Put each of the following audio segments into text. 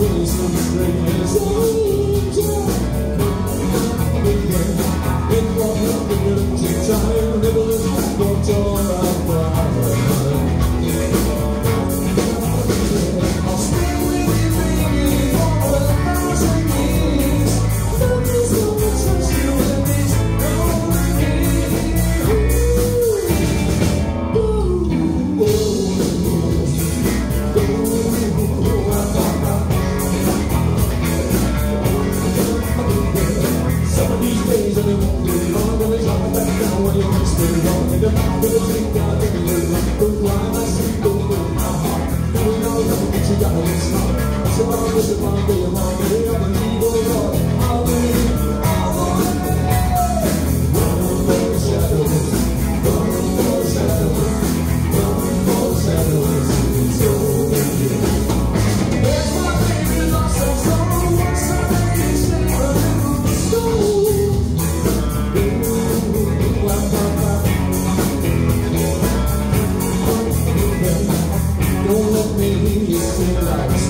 wisdom, greatness, let me hear you sing the.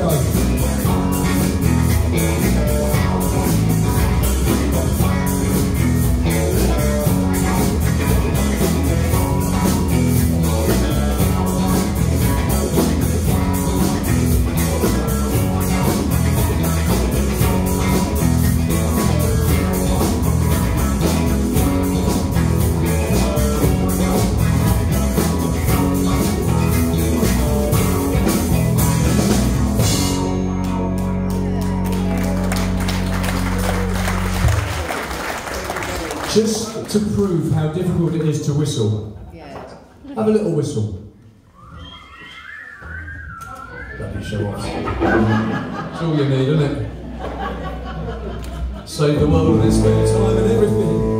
Thank you. Just to prove how difficult it is to whistle, yeah. have a little whistle. That is show off. It's all you need, isn't it? Save the world and spend spare time and everything.